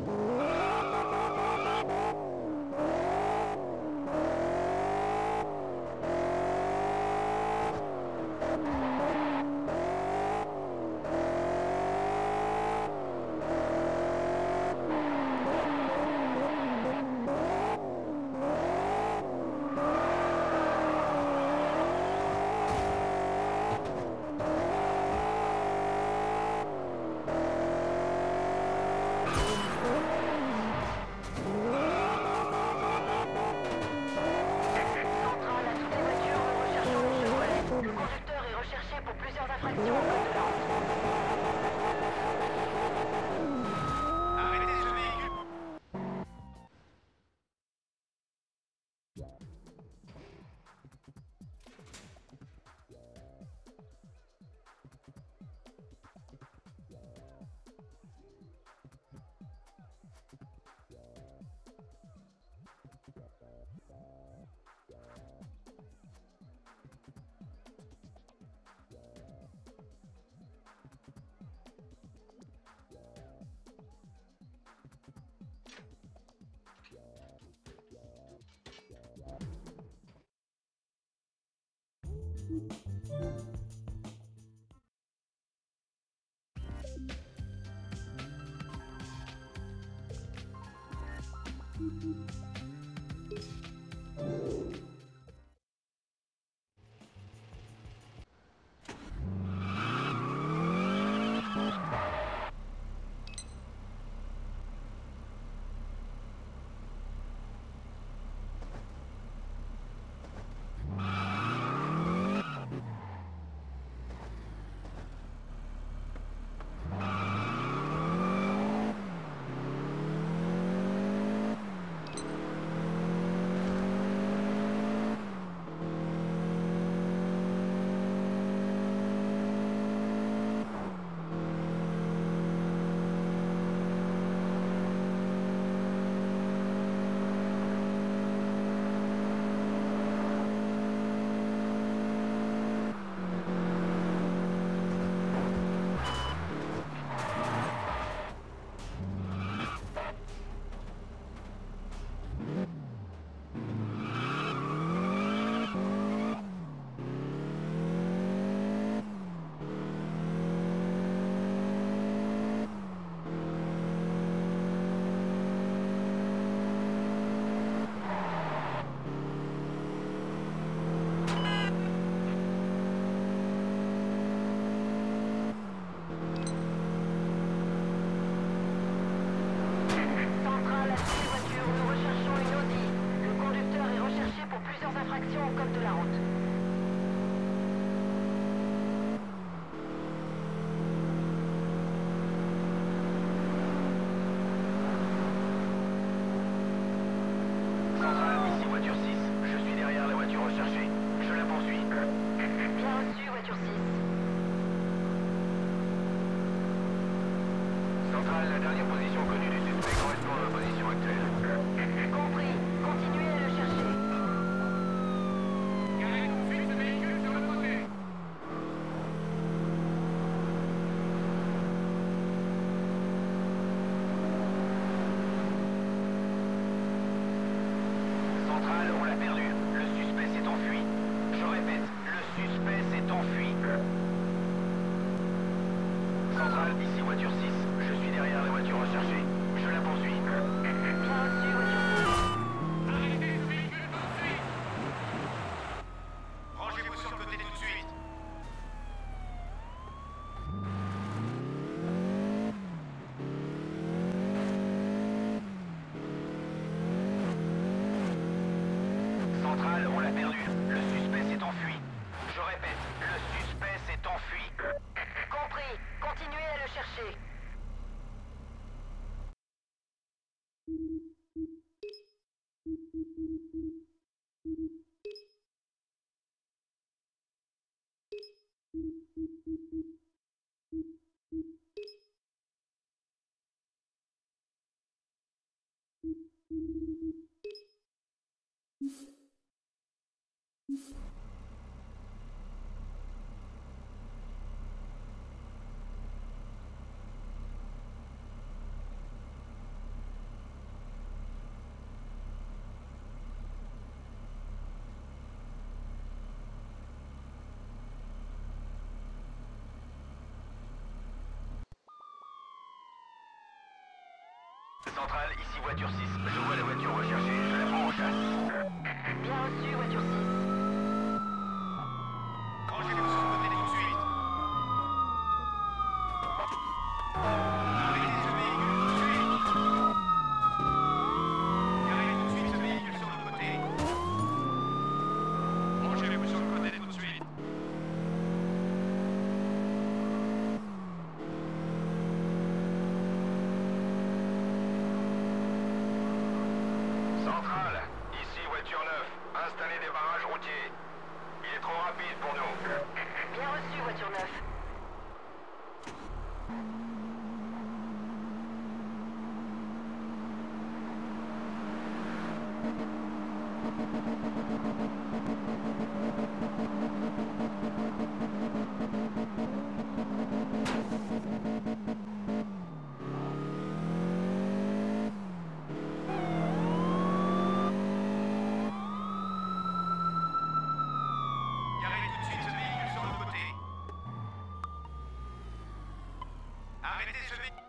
Oh! Yeah. Au code de la route. Le suspect s'est enfui. Je répète, le suspect s'est enfui. Centrale, ici voiture 6. Je suis derrière la voiture recherchée. Je la poursuis. ici voiture 6. Je vois la voiture recherchée, je la prends en chasse. Bien reçu, voiture 6. Arrivez tout de suite, je vais sur le côté. Arrêtez, je suis.